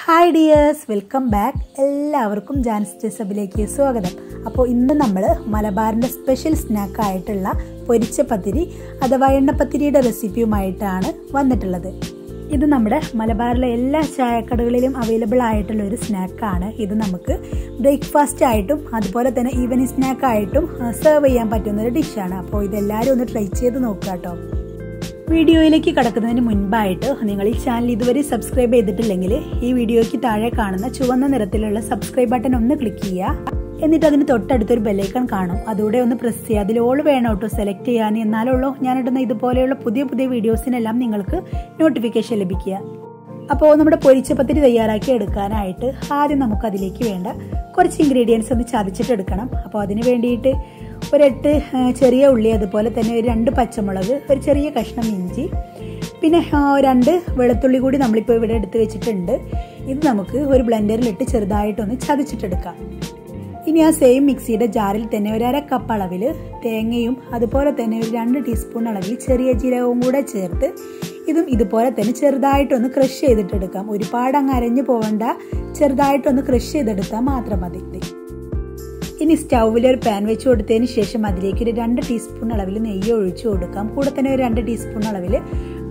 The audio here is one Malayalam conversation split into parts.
ഹായ് ഡിയേഴ്സ് വെൽക്കം ബാക്ക് എല്ലാവർക്കും ജാൻസ് ജസബിലേക്ക് സ്വാഗതം. അപ്പോൾ ഇന്ന് നമ്മൾ മലബാറിന്റെ സ്പെഷ്യൽ സ്നാക്കായിട്ടുള്ള പൊരിച്ച പത്തിരി അഥവാ എണ്ണപ്പത്തിരിയുടെ റെസിപ്പിയുമായിട്ടാണ് വന്നിട്ടുള്ളത്. ഇത് നമ്മുടെ മലബാറിലെ എല്ലാ ചായക്കടകളിലും അവൈലബിൾ ആയിട്ടുള്ള ഒരു സ്നാക്കാണ് ഇത് നമുക്ക് ബ്രേക്ക്ഫാസ്റ്റ് ആയിട്ടും അതുപോലെ തന്നെ ഈവനിങ് സ്നാക്കായിട്ടും സെർവ് ചെയ്യാൻ പറ്റുന്ന ഒരു ഡിഷാണ് അപ്പോൾ ഇതെല്ലാവരും ഒന്ന് ട്രൈ ചെയ്ത് നോക്കുക കേട്ടോ. വീഡിയോയിലേക്ക് കടക്കുന്നതിന് മുൻപായിട്ട് നിങ്ങൾ ഈ ചാനൽ ഇതുവരെ സബ്സ്ക്രൈബ് ചെയ്തിട്ടില്ലെങ്കിൽ ഈ വീഡിയോയ്ക്ക് താഴെ കാണുന്ന ചുവന്ന നിറത്തിലുള്ള സബ്സ്ക്രൈബ് ബട്ടൺ ഒന്ന് ക്ലിക്ക് ചെയ്യുക. എന്നിട്ട് അതിന് തൊട്ടടുത്തൊരു ബെല്ലൈക്കൺ കാണും. അതുകൂടെ ഒന്ന് പ്രസ് ചെയ്യുക. അതിൽ ഓൾ വേണം കേട്ടോ സെലക്ട് ചെയ്യാൻ. എന്നാലുള്ളൂ ഞാനിടുന്ന ഇതുപോലെയുള്ള പുതിയ പുതിയ വീഡിയോസിനെല്ലാം നിങ്ങൾക്ക് നോട്ടിഫിക്കേഷൻ ലഭിക്കുക. അപ്പോൾ നമ്മുടെ പൊരിച്ച പത്തിരി തയ്യാറാക്കി എടുക്കാനായിട്ട് ആദ്യം നമുക്ക് അതിലേക്ക് വേണ്ട കുറച്ച് ഇൻഗ്രീഡിയൻസ് ഒന്ന് ചതച്ചിട്ട് എടുക്കണം അപ്പോൾ അതിന് വേണ്ടിയിട്ട് ഒരെട്ട് ചെറിയ ഉള്ളി അതുപോലെ തന്നെ ഒരു രണ്ട് പച്ചമുളക് ഒരു ചെറിയ കഷ്ണം ഇഞ്ചി പിന്നെ രണ്ട് വെളുത്തുള്ളി കൂടി നമ്മളിപ്പോൾ ഇവിടെ എടുത്ത് വെച്ചിട്ടുണ്ട്. ഇത് നമുക്ക് ഒരു ബ്ലെൻഡറിലിട്ട് ചെറുതായിട്ടൊന്ന് ചതച്ചിട്ടെടുക്കാം. ഇനി ആ സെയിം മിക്സിയുടെ ജാറിൽ തന്നെ ഒരു അര കപ്പ് അളവിൽ തേങ്ങയും അതുപോലെ തന്നെ ഒരു രണ്ട് ടീസ്പൂൺ അളവിൽ ചെറിയ ജീരകവും കൂടെ ചേർത്ത് ഇതും ഇതുപോലെ തന്നെ ചെറുതായിട്ടൊന്ന് ക്രഷ് ചെയ്തിട്ടെടുക്കാം. ഒരുപാട് അങ്ങ് അരഞ്ഞു പോകണ്ട ചെറുതായിട്ടൊന്ന് ക്രഷ് ചെയ്തെടുത്താൽ മാത്രം മതി. ഇനി സ്റ്റൗവിൽ ഒരു പാൻ വെച്ച് കൊടുത്തതിന് ശേഷം അതിലേക്ക് ഒരു രണ്ട് ടീസ്പൂൺ അളവിൽ നെയ്യ് ഒഴിച്ചു കൊടുക്കാം. കൂടെ തന്നെ ഒരു രണ്ട് ടീസ്പൂൺ അളവിൽ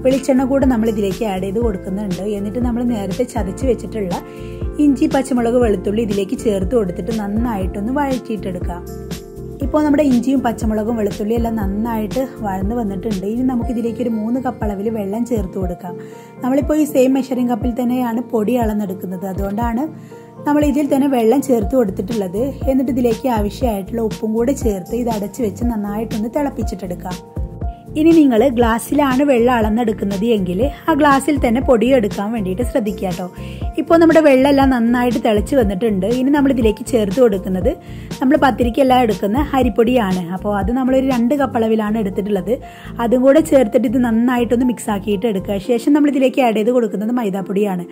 വെളിച്ചെണ്ണ കൂടെ നമ്മൾ ഇതിലേക്ക് ആഡ് ചെയ്ത് കൊടുക്കുന്നുണ്ട്. എന്നിട്ട് നമ്മൾ നേരത്തെ ചതച്ച് വെച്ചിട്ടുള്ള ഇഞ്ചി പച്ചമുളക് വെളുത്തുള്ളി ഇതിലേക്ക് ചേർത്ത് കൊടുത്തിട്ട് നന്നായിട്ടൊന്ന് വഴറ്റിയിട്ടെടുക്കാം. ഇപ്പോൾ നമ്മുടെ ഇഞ്ചിയും പച്ചമുളകും വെളുത്തുള്ളിയും എല്ലാം നന്നായിട്ട് വഴന്ന് വന്നിട്ടുണ്ട്. ഇനി നമുക്ക് ഇതിലേക്ക് ഒരു മൂന്ന് കപ്പ് അളവിൽ വെള്ളം ചേർത്ത് കൊടുക്കാം. നമ്മളിപ്പോൾ ഈ സെയിം മെഷറിംഗ് കപ്പിൽ തന്നെയാണ് പൊടി അളന്നെടുക്കുന്നത്. അതുകൊണ്ടാണ് നമ്മൾ ഇതിൽ തന്നെ വെള്ളം ചേർത്ത് കൊടുത്തിട്ടുള്ളത്. എന്നിട്ട് ഇതിലേക്ക് ആവശ്യമായിട്ടുള്ള ഉപ്പും കൂടെ ചേർത്ത് ഇത് അടച്ചു വെച്ച് നന്നായിട്ടൊന്ന് തിളപ്പിച്ചിട്ടെടുക്കാം. ഇനി നിങ്ങൾ ഗ്ലാസ്സിലാണ് വെള്ളം അളന്നെടുക്കുന്നത് എങ്കിൽ ആ ഗ്ലാസ്സിൽ തന്നെ പൊടി എടുക്കാൻ വേണ്ടിയിട്ട് ശ്രദ്ധിക്കുക കേട്ടോ. ഇപ്പോൾ നമ്മുടെ വെള്ളമെല്ലാം നന്നായിട്ട് തിളച്ച് വന്നിട്ടുണ്ട്. ഇനി നമ്മൾ ഇതിലേക്ക് ചേർത്ത് കൊടുക്കുന്നത് നമ്മൾ പത്തിരിക്കെല്ലാം എടുക്കുന്ന അരിപ്പൊടിയാണ്. അപ്പോൾ അത് നമ്മളൊരു രണ്ട് കപ്പ് അളവിലാണ് എടുത്തിട്ടുള്ളത്. അതും കൂടെ ചേർത്തിട്ട് ഇത് നന്നായിട്ടൊന്ന് മിക്സ് ആക്കിയിട്ട് എടുക്കുക. ശേഷം നമ്മൾ ഇതിലേക്ക് ആഡ് ചെയ്ത് കൊടുക്കുന്നത് മൈദാപ്പൊടിയാണ്.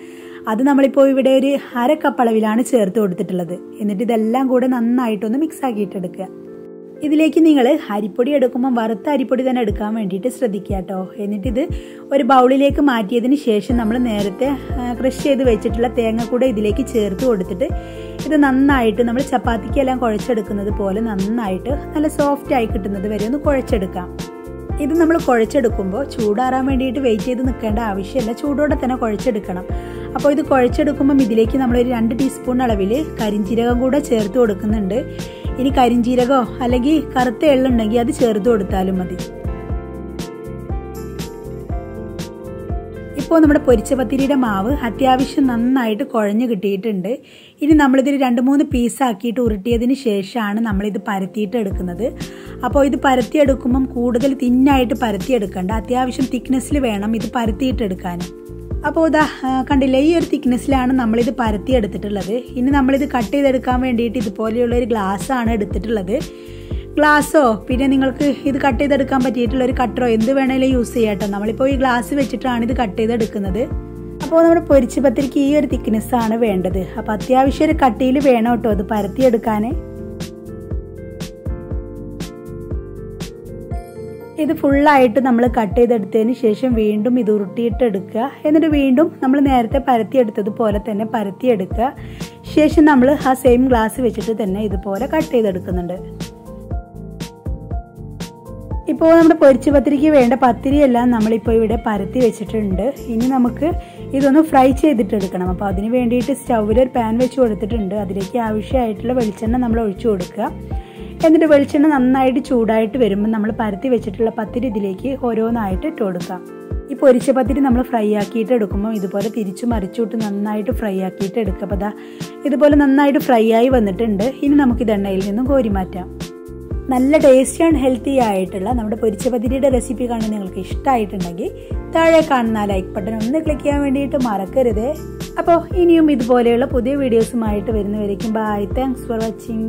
അത് നമ്മളിപ്പോൾ ഇവിടെ ഒരു അര കപ്പ് അളവിലാണ് ചേർത്ത് കൊടുത്തിട്ടുള്ളത്. എന്നിട്ട് ഇതെല്ലാം കൂടെ നന്നായിട്ടൊന്ന് മിക്സ് ആക്കിയിട്ടെടുക്കുക. ഇതിലേക്ക് നിങ്ങൾ അരിപ്പൊടി എടുക്കുമ്പോൾ വറുത്ത അരിപ്പൊടി തന്നെ എടുക്കാൻ വേണ്ടിയിട്ട് ശ്രദ്ധിക്കുക കേട്ടോ എന്നിട്ട് ഇത് ഒരു ബൗളിലേക്ക് മാറ്റിയതിന് ശേഷം നമ്മൾ നേരത്തെ ക്രഷ് ചെയ്ത് വെച്ചിട്ടുള്ള തേങ്ങ കൂടെ ഇതിലേക്ക് ചേർത്ത് കൊടുത്തിട്ട് ഇത് നന്നായിട്ട് നമ്മൾ ചപ്പാത്തിക്കെല്ലാം കുഴച്ചെടുക്കുന്നത് പോലെ നന്നായിട്ട് നല്ല സോഫ്റ്റ് ആയി കിട്ടുന്നത് വരെ ഒന്ന് കുഴച്ചെടുക്കാം. ഇത് നമ്മൾ കുഴച്ചെടുക്കുമ്പോൾ ചൂടാറാൻ വേണ്ടിയിട്ട് വെയിറ്റ് ചെയ്ത് നിൽക്കേണ്ട ആവശ്യമില്ല. ചൂടോടെ തന്നെ കുഴച്ചെടുക്കണം. അപ്പോൾ ഇത് കുഴച്ചെടുക്കുമ്പം ഇതിലേക്ക് നമ്മളൊരു രണ്ട് ടീസ്പൂൺ അളവിൽ കരിഞ്ചീരകം കൂടെ ചേർത്ത് കൊടുക്കുന്നുണ്ട്. ഇനി കരിഞ്ചീരകമോ അല്ലെങ്കിൽ കറുത്ത എള്ളുണ്ടെങ്കിൽ അത് ചേർത്ത് കൊടുത്താലും മതി. ഇപ്പോൾ നമ്മുടെ പൊരിച്ച പത്തിരിയുടെ മാവ് അത്യാവശ്യം നന്നായിട്ട് കുഴഞ്ഞു കിട്ടിയിട്ടുണ്ട്. ഇനി നമ്മളിതിൽ രണ്ട് മൂന്ന് പീസാക്കിയിട്ട് ഉരുട്ടിയതിന് ശേഷമാണ് നമ്മളിത് പരത്തിയിട്ട് എടുക്കുന്നത്. അപ്പോൾ ഇത് പരത്തിയെടുക്കുമ്പം കൂടുതൽ തിന്നായിട്ട് പരത്തിയെടുക്കണ്ട. അത്യാവശ്യം തിക്നെസ്സിൽ വേണം ഇത് പരത്തിയിട്ടെടുക്കാൻ അപ്പോൾ ഇതാ കണ്ടില്ലേ ഈ ഒരു തിക്നെസ്സിലാണ് നമ്മളിത് പരത്തി എടുത്തിട്ടുള്ളത് ഇനി നമ്മളിത് കട്ട് ചെയ്തെടുക്കാൻ വേണ്ടിയിട്ട് ഇതുപോലെയുള്ള ഒരു ഗ്ലാസ് ആണ് എടുത്തിട്ടുള്ളത്. ഗ്ലാസ്സോ? പിന്നെ നിങ്ങൾക്ക് ഇത് കട്ട് ചെയ്തെടുക്കാൻ പറ്റിയിട്ടുള്ള ഒരു കട്ടറോ? എന്ത് വേണേലും യൂസ് ചെയ്യാട്ടോ. നമ്മളിപ്പോൾ ഈ ഗ്ലാസ് വെച്ചിട്ടാണ് ഇത് കട്ട് ചെയ്തെടുക്കുന്നത്. അപ്പോൾ നമ്മൾ പൊരിച്ച പത്തിരിക്ക് ഈ ഒരു തിക്നെസ് ആണ് വേണ്ടത്. അപ്പോൾ അത്യാവശ്യം ഒരു കട്ടിയിൽ വേണം കേട്ടോ അത് പരത്തിയെടുക്കാൻ ഇത് ഫുള്ളായിട്ട് നമ്മൾ കട്ട് ചെയ്തെടുത്തതിന് ശേഷം വീണ്ടും ഇത് ഉരുട്ടിയിട്ടെടുക്കുക. എന്നിട്ട് വീണ്ടും നമ്മൾ നേരത്തെ പരത്തിയെടുത്തതുപോലെ തന്നെ പരത്തിയെടുക്കുക. ശേഷം നമ്മൾ ആ സെയിം ഗ്ലാസ് വെച്ചിട്ട് തന്നെ ഇതുപോലെ കട്ട് ചെയ്തെടുക്കുന്നുണ്ട്. ഇപ്പോൾ നമ്മുടെ പൊരിച്ച പത്തിരിക്ക് വേണ്ട പത്തിരിയെല്ലാം നമ്മളിപ്പോൾ ഇവിടെ പരത്തി വെച്ചിട്ടുണ്ട്. ഇനി നമുക്ക് ഇതൊന്ന് ഫ്രൈ ചെയ്തിട്ടെടുക്കണം. അപ്പോൾ അതിന് വേണ്ടിയിട്ട് സ്റ്റൗവിൽ ഒരു പാൻ വെച്ച് കൊടുത്തിട്ടുണ്ട്. അതിലേക്ക് ആവശ്യമായിട്ടുള്ള വെളിച്ചെണ്ണ നമ്മൾ ഒഴിച്ചു കൊടുക്കുക. എന്നിട്ട് വെളിച്ചെണ്ണ നന്നായിട്ട് ചൂടായിട്ട് വരുമ്പോൾ നമ്മൾ പരത്തി വെച്ചിട്ടുള്ള പത്തിരി ഇതിലേക്ക് ഓരോന്നായിട്ട് ഇട്ട് കൊടുക്കാം ഈ പൊരിച്ച പത്തിരി നമ്മൾ ഫ്രൈ ആക്കിയിട്ട് എടുക്കുമ്പോൾ ഇതുപോലെ തിരിച്ചു മറിച്ചുവിട്ട് നന്നായിട്ട് ഫ്രൈ ആക്കിയിട്ട് എടുക്കുക. അപ്പോൾ ഇതുപോലെ നന്നായിട്ട് ഫ്രൈ ആയി വന്നിട്ടുണ്ട്. ഇനി നമുക്കിത് എണ്ണയിൽ നിന്നും കോരി മാറ്റാം. നല്ല ടേസ്റ്റി ആൻഡ് ഹെൽത്തി ആയിട്ടുള്ള നമ്മുടെ പൊരിച്ച പതിരിയുടെ റെസിപ്പി കാണാൻ നിങ്ങൾക്ക് ഇഷ്ടമായിട്ടുണ്ടെങ്കിൽ താഴെ കാണുന്ന ലൈക്ക് ബട്ടൺ ഒന്ന് ക്ലിക്ക് ചെയ്യാൻ വേണ്ടിയിട്ട് മറക്കരുത്. അപ്പോൾ ഇനിയും ഇതുപോലെയുള്ള പുതിയ വീഡിയോസുമായിട്ട് വരുന്നവരേക്കും ബൈ താങ്ക്സ് ഫോർ വാച്ചിങ്